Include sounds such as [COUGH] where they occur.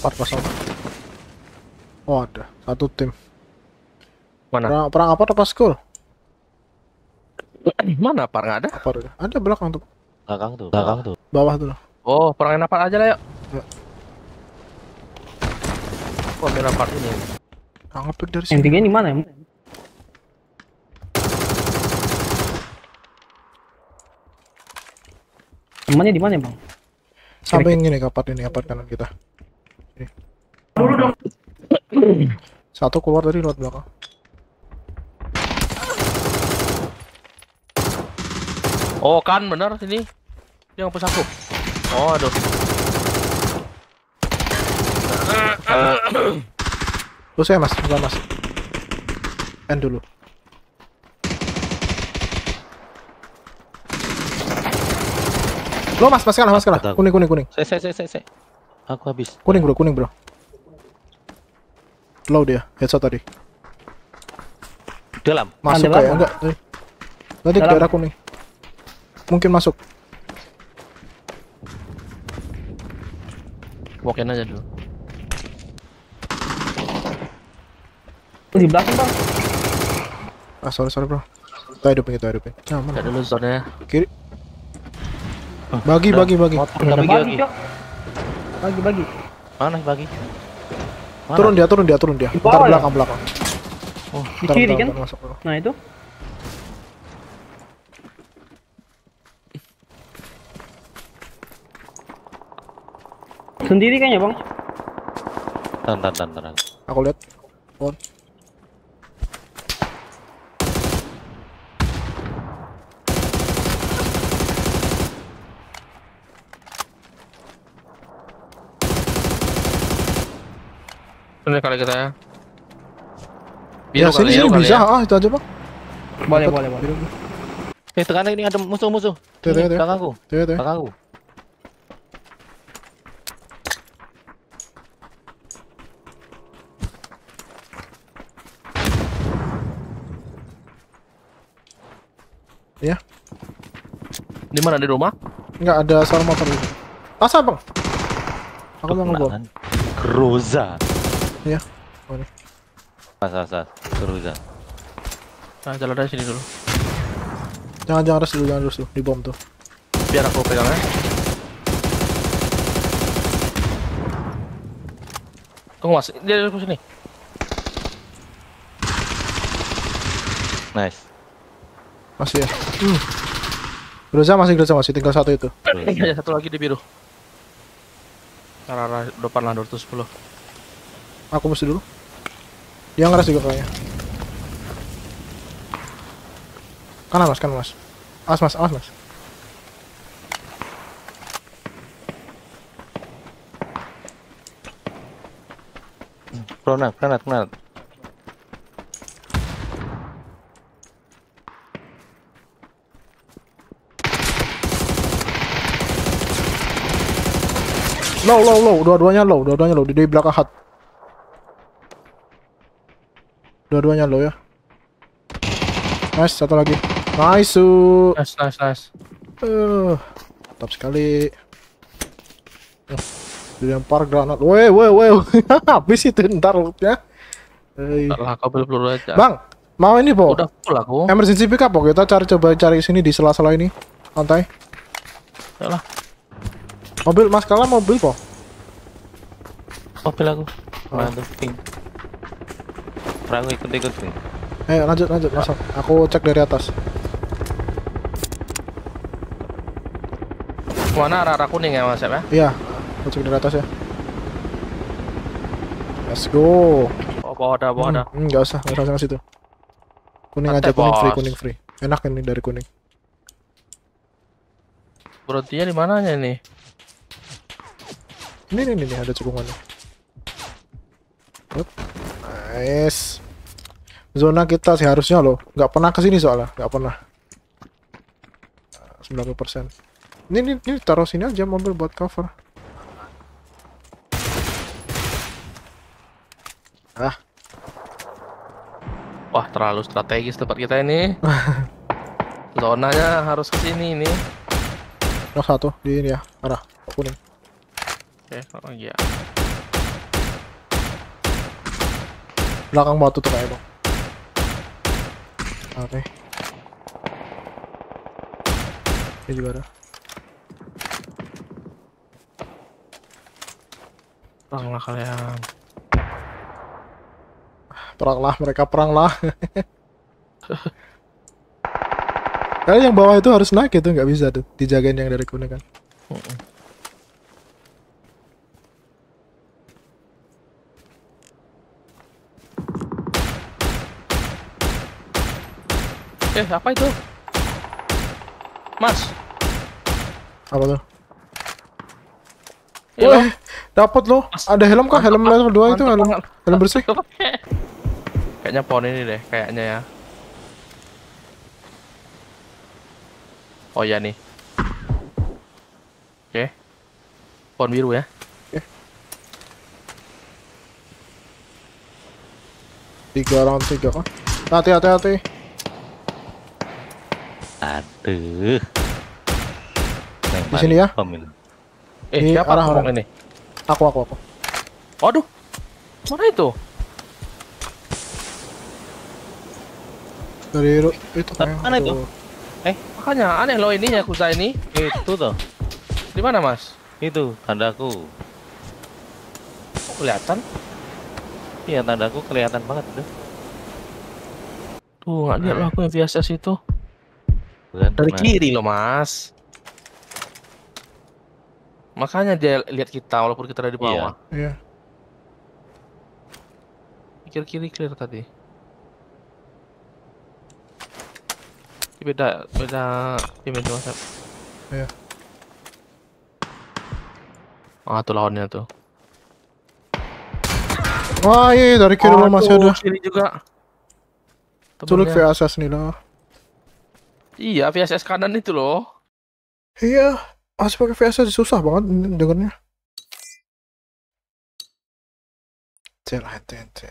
apart kosong. Oh ada satu tim. Mana? Perang, perang apart apa school? [CLEARS THROAT] Mana par nggak ada? Apart ada. Ada belakang tuh. Belakang tuh, belakang tuh. Bawah tuh. Oh, perangin apart aja lah yuk. Ya. Oh, ambil apart ini. Anggap dari Yang sini. tiga di mana ya? Temannya di mana bang? Samping ini apart ini apart kanan kita. Satu keluar dari luar belakang. Oh, kan bener sini. Dia ngapus aku. Oh, aduh. Lu saya mas, bukan mas. End dulu. Lo mas, mas kalah, mas kalah. Kuning, kuning, kuning. Saya, saya, saya, saya. Aku habis. Kuning bro, kuning bro. Low dia, headshot tadi. Dalam. Masuk Ada kayak enggak tadi. Tadi ke daerah kuning. Mungkin masuk. Walk-in aja dulu. Di belakang bang. Ah sorry sorry bro. Kita hidupin kita hidupin. Nah, mana? dulu zone-nya. Kiri. Bagi bagi bagi. Ada. Bagi bagi. Mana bagi? Mana? Turun dia turun dia turun dia. Di bawah ya? belakang belakang. Oh, Di kiri kan? ntar masuk bro. Nah itu. Sendiri kan ya bang? Tantan, tantan. Aku lihat. On. Ini kali kita ya. Ya Biru sini kali, sini kali bisa. ya. Ah itu aja bang. Boleh boleh boleh. Eh, tekan ini ada musuh-musuh. Tuh, tuh, Ini, tuh. Belakangku, Tuh ya tuh. ya. belakangku. Ya. Di mana di rumah? Enggak ada suara motor itu. Asa bang. Aku mau. Kebenaran. Groza. Iya. Mana? Mas, mas, mas. Groza. Nah, jalan dari sini dulu. Jangan jangan rush dulu jangan rush dulu. Di bom tuh. Biar aku pegang ya. Tunggu mas, dia dari sini. Nice. Masih ya. Hmm. Groza masih Groza masih tinggal satu itu. Ada satu lagi di biru. Arah arah depan lah 210. Aku mesti dulu. Dia ngeras juga kayaknya. Kanan mas, kanan mas. Awas mas, awas mas. Granat, granat, granat. Low, low, low. Dua-duanya low, dua-duanya low. Di, di belakang hut. Dua-duanya low ya. Nice, satu lagi. Nice. su. Nice, nice, nice. Uh, mantap sekali. Uh, dilempar granat. Weh, weh, weh. [LAUGHS] Habis itu ntar ya. Enggak lah, kau beli peluru aja. Bang, mau ini po? Udah full aku. Emergency pickup po. Kita cari coba cari sini di sela-sela ini. Santai. Ya lah. Mobil Mas Kala mobil po. Mobil aku. Mana tuh? Perang ikut-ikut nih. Ayo lanjut lanjut masuk. Aku cek dari atas. Mana arah arah kuning ya mas ya? Iya, aku cek dari atas ya. Let's go. Oh, ada, bawa ada. Hmm, nggak usah, nggak usah sana situ. Kuning aja, kuning free, bos. kuning free. Enak ini dari kuning. Berhentinya di mananya nih? Ini nih, nih, nih ada cekungannya. Hup. Nice. Zona kita seharusnya loh, nggak pernah ke sini soalnya, nggak pernah. 90%. Ini, ini, ini taruh sini aja mobil buat cover. Ah, Wah, terlalu strategis tempat kita ini. [LAUGHS] Zonanya harus ke sini ini. knock satu di ini ya, arah kuning. Oke, oh iya. Belakang batu tuh kayak bang. Oke. Ini juga ada. Perang lah kalian. Perang lah, mereka perang lah. [LAUGHS] Karena yang bawah itu harus naik itu nggak bisa tuh dijagain yang dari kuning kan. Eh, apa itu? Mas, Apa tuh? Wih, dapat loh. Ada helm kah? Helm level 2 itu helm banget. helm bersih. Kayaknya pohon ini deh, kayaknya ya. Oh ya nih. Oke. Pohon biru ya. Tiga orang tiga kan. Hati hati hati. Aduh. Di sini ya? Eh, Ini siapa arah ngomong orang. ini? Aku aku aku. Waduh. Mana itu? Dari itu kayak. Mana itu? tuh. Makanya aneh loh ini ya kusa ini. Itu tuh. Di mana, Mas? Itu tandaku. Kok kelihatan? Iya, tandaku kelihatan banget tuh. Tuh, nggak lihat loh aku yang VSS itu. Bukan, Dari kiri loh, Mas. Makanya dia lihat kita walaupun kita ada di bawah. Iya. Pikir kiri clear tadi. Ini Beda beda tim itu WhatsApp. Iya. Ah, tuh lawannya tuh. Wah, iya dari kiri lo masih Aduh, ada. Kiri juga. Temennya. VSS nih lah. Iya, VSS kanan itu loh. Iya, masih pakai VSS susah banget dengernya. Celah ente ente.